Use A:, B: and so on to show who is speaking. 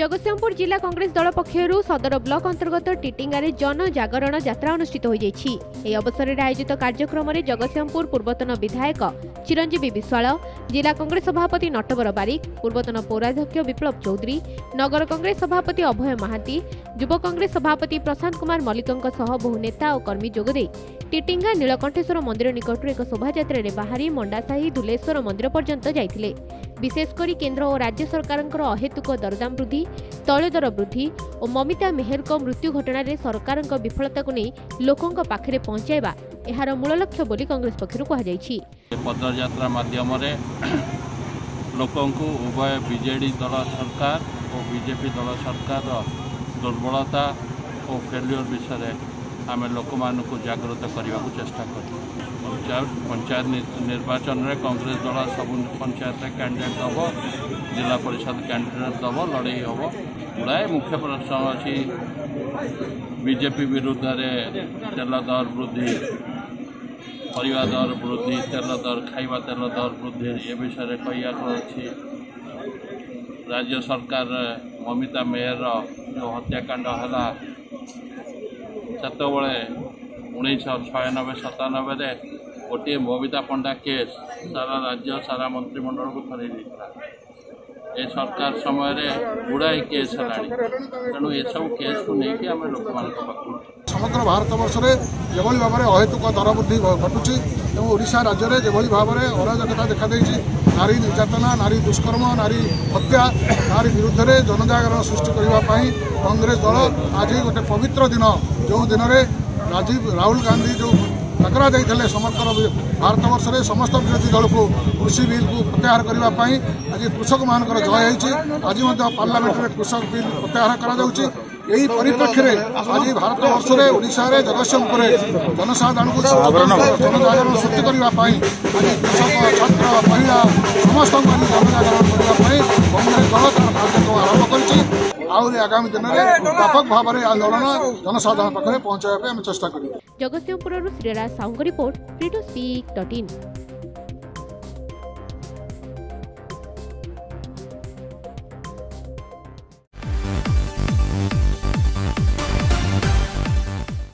A: জগৎসিংহপুর জেলা কংগ্রেস দল পক্ষর সদর ব্লক অন্তর্গত টিটিঙ্গারে জনজাগরণ যাত্রা অনুষ্ঠিত হয়ে যাই এই অবসরে আয়োজিত কার্যক্রমে জগৎসিংহপুর পূর্বতন বিধায়ক চিরঞ্জীবী বিশ্বাল জেলা কংগ্রেস সভাপতি নটবর বারিক পূর্বতন পৌরাধ্যক্ষ বিপ্লব চৌধুরী ନଗର କଂଗ୍ରେସ ସଭାପତି ଅଭୟ ମହାନ୍ତି ଯୁବ କଂଗ୍ରେସ ସଭାପତି ପ୍ରଶାନ୍ତ କୁମାର ମଲ୍ଲିକଙ୍କ ସହ ବହୁ ନେତା ଓ କର୍ମୀ ଯୋଗଦେଇ ଟିଟିଙ୍ଗା ନୀଳକଣ୍ଠେଶ୍ୱର ମନ୍ଦିର ନିକଟରୁ ଏକ ଶୋଭାଯାତ୍ରାରେ ବାହାରି ମଣ୍ଡାସାହି ଧୂଲେଶ୍ୱର ମନ୍ଦିର ପର୍ଯ୍ୟନ୍ତ ଯାଇଥିଲେ ବିଶେଷକରି କେନ୍ଦ୍ର ଓ ରାଜ୍ୟ ସରକାରଙ୍କର ଅହେତୁକ ଦରଦାମ ବୃଦ୍ଧି ତୈଳଦର ବୃଦ୍ଧି ଓ ମମିତା ମେହେରଙ୍କ ମୃତ୍ୟୁ ଘଟଣାରେ ସରକାରଙ୍କ ବିଫଳତାକୁ ନେଇ ଲୋକଙ୍କ ପାଖରେ ପହଞ୍ଚାଇବା ଏହାର ମୂଳ ଲକ୍ଷ୍ୟ ବୋଲି କଂଗ୍ରେସ ପକ୍ଷରୁ କୁହାଯାଇଛି
B: ପଦଯାତ୍ରା ମାଧ୍ୟମରେ ଲୋକଙ୍କୁ ଉଭୟ ବିଜେଡ଼ି ଦଳ ସରକାର ଓ ବିଜେପି ଦଳ ସରକାରର ଦୁର୍ବଳତା ଓ ଫେଲ୍ୟୁର୍ ବିଷୟରେ ଆମେ ଲୋକମାନଙ୍କୁ ଜାଗ୍ରତ କରିବାକୁ ଚେଷ୍ଟା କରୁ ପଞ୍ଚାୟତ ନିର୍ବାଚନରେ କଂଗ୍ରେସ ଦଳ ସବୁ ପଞ୍ଚାୟତରେ କ୍ୟାଣ୍ଡିଡେଟ୍ ଦେବ ଜିଲ୍ଲା ପରିଷଦ କ୍ୟାଣ୍ଡିଡେଟ୍ ଦେବ ଲଢ଼େଇ ହେବ ଗୁଡ଼ାଏ ମୁଖ୍ୟ ପ୍ରଶ୍ନ ଅଛି ବିଜେପି ବିରୁଦ୍ଧରେ ତେଲ ଦର ବୃଦ୍ଧି પરિવાદર વૃદ્ધિ તેલદર ખાଇବା તેલદર વૃદ્ધિ ଏ ବିଷୟରେ କହିବାକୁ ଅଛି ରାଜ୍ୟ ସରକାର ମମିତା ମେୟର ଯେଉଁ ହତ୍ୟାକାଣ୍ଡ ହେଲା ସେତେବେଳେ ଉଣେଇଶହ ଛୟାନବେ ସତାନବେରେ ଗୋଟିଏ ମମିତା ପଣ୍ଡା କେସ୍ ସାରା ରାଜ୍ୟ ସାରା ମନ୍ତ୍ରିମଣ୍ଡଳକୁ ଥରେଇ ଦେଇଥିଲା ଏ ସରକାର ସମୟରେ ଗୁଡ଼ାଏ କେସ୍ ହେଲାଣି ତେଣୁ ଏସବୁ କେସ୍କୁ ନେଇକି ଆମେ ଲୋକମାନଙ୍କ ପାଖକୁ
C: ସମଗ୍ର ଭାରତ ବର୍ଷରେ ଯେଭଳି ଭାବରେ ଅହେତୁକ ଦର ବୃଦ୍ଧି ଘଟୁଛି ଏବଂ ଓଡ଼ିଶା ରାଜ୍ୟରେ ଯେଭଳି ଭାବରେ ଅରାଜକତା ଦେଖାଦେଇଛି ନାରୀ ନିର୍ଯାତନା ନାରୀ ଦୁଷ୍କର୍ମ ନାରୀ ହତ୍ୟା ନାରୀ ବିରୁଦ୍ଧରେ ଜନଜାଗରଣ ସୃଷ୍ଟି କରିବା ପାଇଁ କଂଗ୍ରେସ ଦଳ ଆଜି ଗୋଟେ ପବିତ୍ର ଦିନ ଯେଉଁ ଦିନରେ ରାଜୀବ ରାହୁଲ ଗାନ୍ଧୀ ଯେଉଁ ଟକରା ଦେଇଥିଲେ ସମଗ୍ର ଭାରତ ବର୍ଷରେ ସମସ୍ତ ବିରୋଧୀ ଦଳକୁ କୃଷି ବିଲ୍କୁ প্রত্যাহার করা আজ কৃষক মানুষ জয় হয়েছে আজ পার্লামেন্টে কৃষক বিল প্রত্যাহার করা যাচ্ছে এই পরিপ্রেক্ষীরে আজ ভারতবর্ষে ওড়শার জগৎসিংহপুরে জনসাধারণ জনজাগরণ সৃষ্টি করা আজ কৃষক ছাত্র মহিলা সমস্ত জনজাগরণ করা কংগ্রেস দল তার কার্যক্রম আরম্ভ করেছে আহরি আগামী দিনের ব্যাপক ভাবে আন্দোলন জনসাধারণ
A: পাখে পৌঁছাইয়া আমি চেষ্টা করি জগৎসিংহপুর শ্রীরা সাউঙ্গ রিপোর্ট